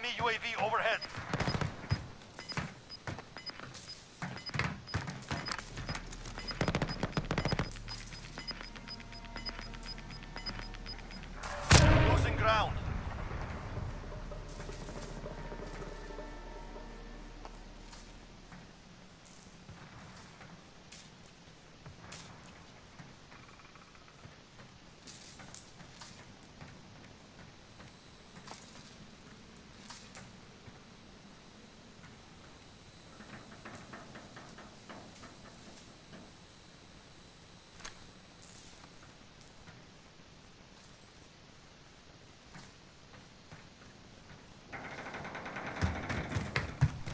Enemy UAV overhead.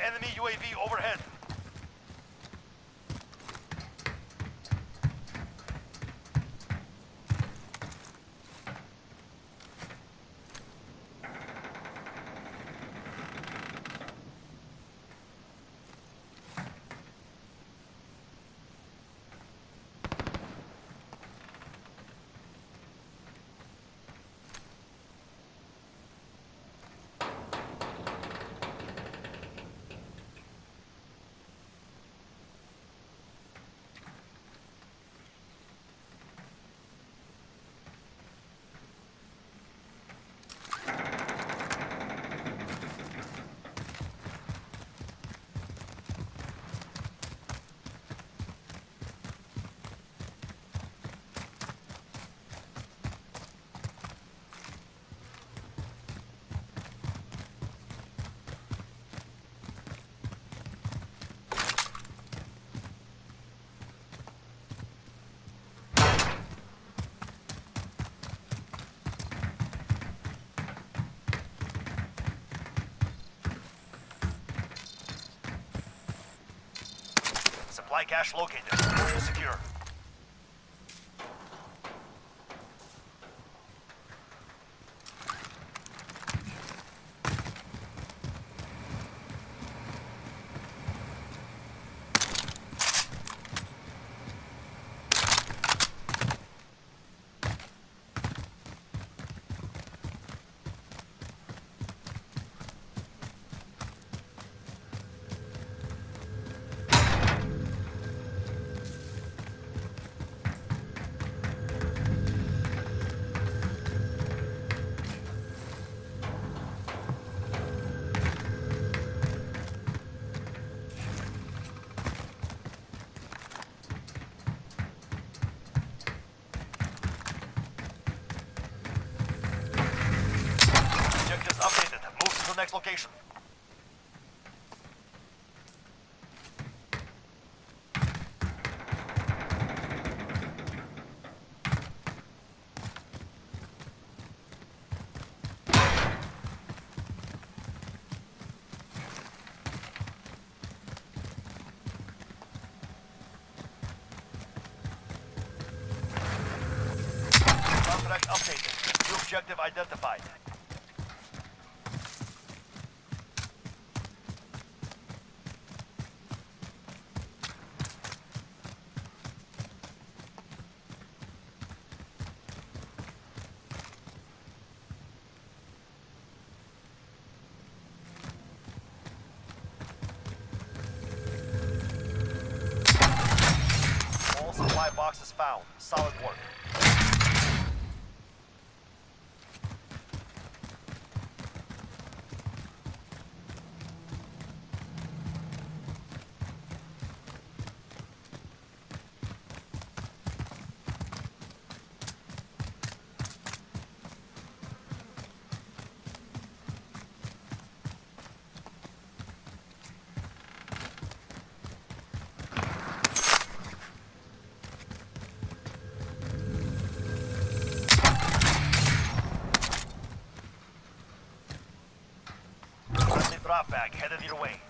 Enemy UAV overhead. Supply cache located. Secure. Location. Found. Solid work. Drop headed your way.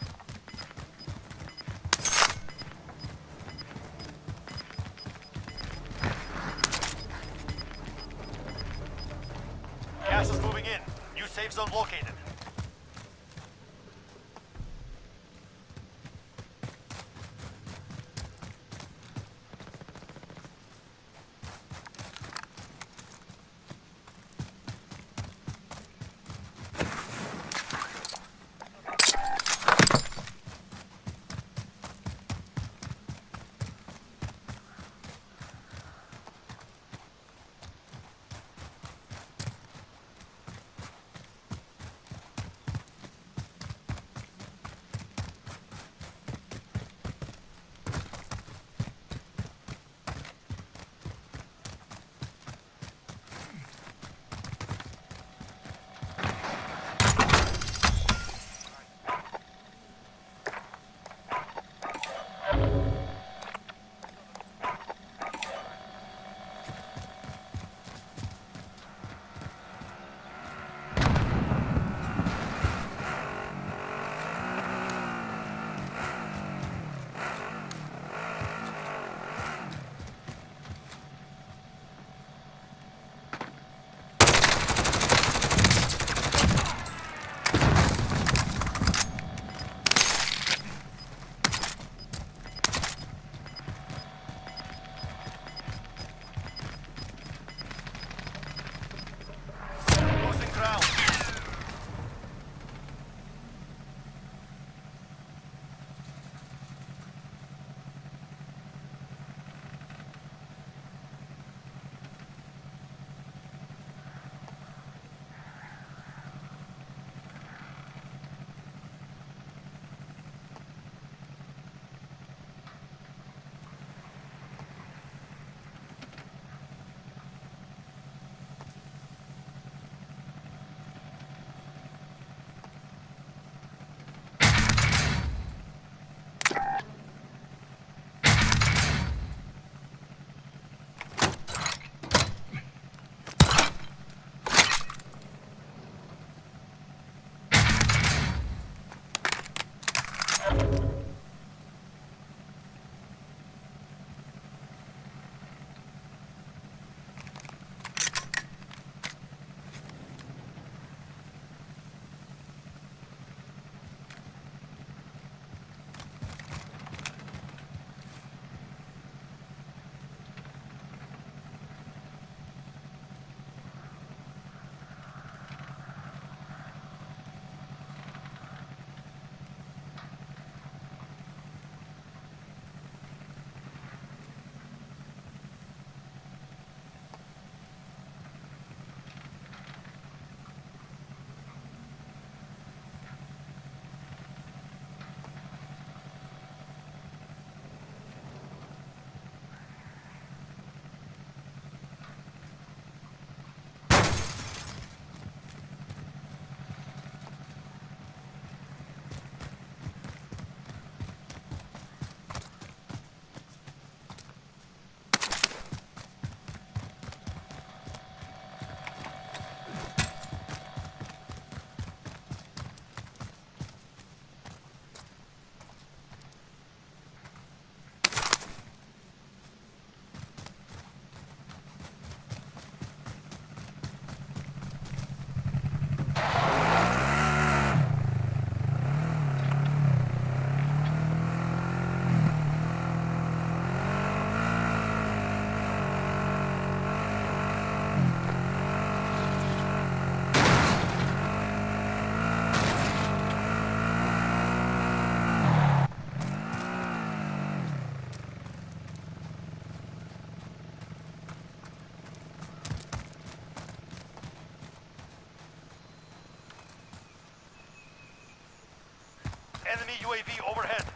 Enemy UAV overhead.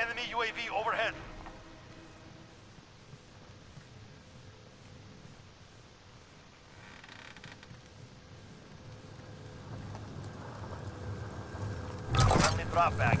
Enemy UAV overhead. Friendly drop bag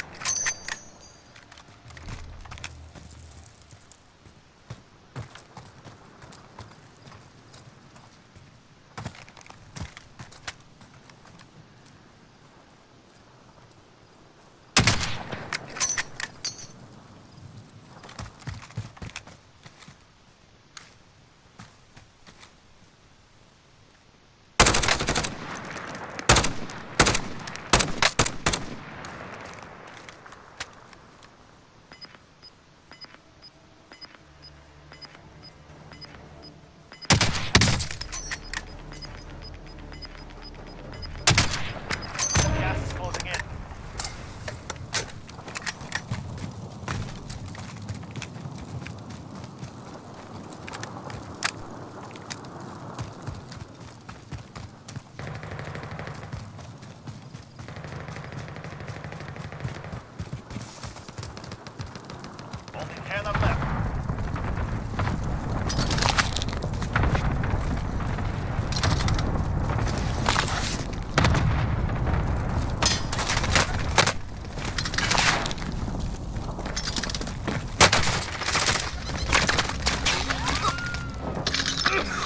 Ugh!